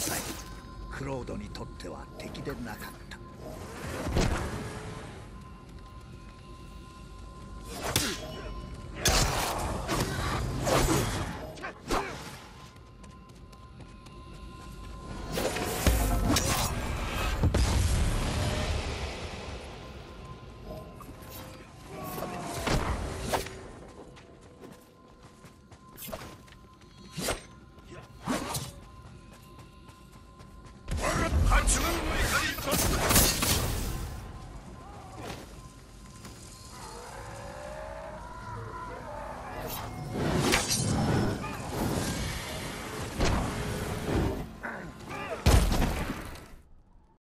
さえクロードにとっては敵でなかった。自分の怒り一発